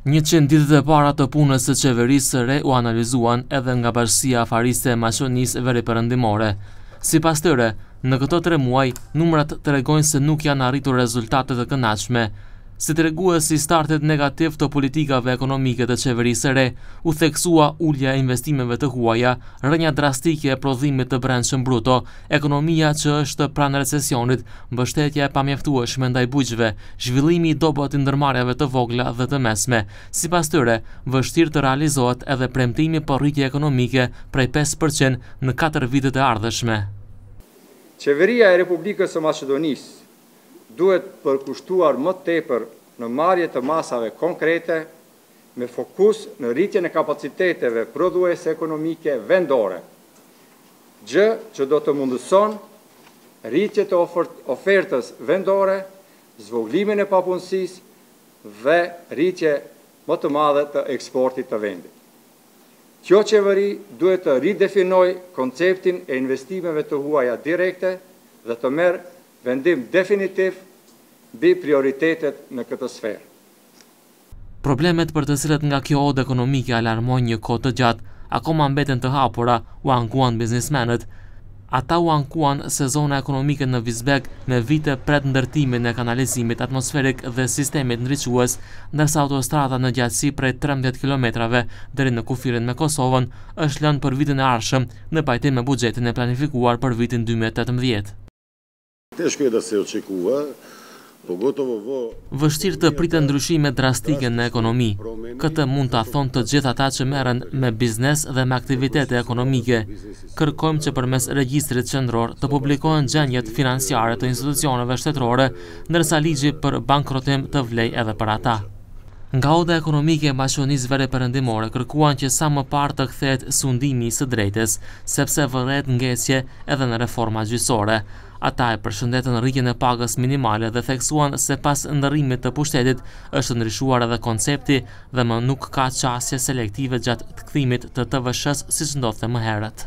Njëqind ditët e para të punës së qeverisë së re u analizuan edhe nga Bashkësia Afariste e Maqedonisë Veriperëndimore. Sipas tyre, në këto tre muaj, numrat tregojnë se nuk janë arritur rezultate të kënaqshme. Si tregues i startit negativ të politikave ekonomike të qeverisë së re, u theksua ulja e investimeve të huaja, rënia drastike e prodhimit të brendshëm bruto, ekonomia që është pranë recesionit, mbështetja e pamjaftueshme ndaj bujqve, zhvillimi i dobët i ndërmarrjeve të vogla dhe të mesme. Sipas tyre, vështirë të realizohet edhe premtimi për rritje ekonomike prej pesë për qind në katër vitet e ardhëshme. Qeveria e Republikës së Maqedonisë duhet përkushtuar më tepër në marrje të masave konkrete me fokus në rritjen e kapaciteteve prodhuese ekonomike vendore, gjë që do të mundëson rritje të ofertës vendore, zvogëlimin e papunësisë dhe rritje më të madhe të eksportit të vendit. Kjo Qeveri duhet të ridefinojë konceptin e investimeve të huaja direkte dhe të merr vendim definitiv mbi prioritetet në këtë sferë. Problemet për të cilat nga kjo odë ekonomike alarmojnë një kohë të gjatë, akoma mbeten të hapura, u ankuan biznesmenët. Ata u ankuan se zona ekonomike në Vizbeg me vite pret ndërtimin e kanalizimit atmosferik dhe sistemit ndriçues, ndërsa autostrada në gjatësi prej trembëdhjetë kilometrave deri në kufirin me Kosovën është lënë për vitin e ardhshëm në pajtim me buxhetin e planifikuar për vitin dy mijë e tetëmbëdhjetë. Teshko je da se očekuva, pogotovo vo. Vështirë të priten ndryshime drastike në ekonomi. Këtë mund ta thonë të gjithë ata që merren me biznes dhe me aktivitete ekonomike. Kërkojmë që përmes regjistrit qendror të publikohen gjendjet financiare të institucioneve shtetërore, ndërsa ligji për bankrotim të vlejë edhe për ata. Nga Oda Ekonomike e Maqedonisë Veriperëndimore kërkuan që sa më parë të kthehet sundimi i së drejtës, sepse vërehet ngecje edhe në reformat gjyqësore. Ata e përshëndetën rritjen e pagës minimale dhe theksuan se pas ndërrimit të pushtetit është ndryshuar edhe koncepti dhe më nuk ka qasje selektive gjatë kthimit të TVSH-së siç ndodhte më herët.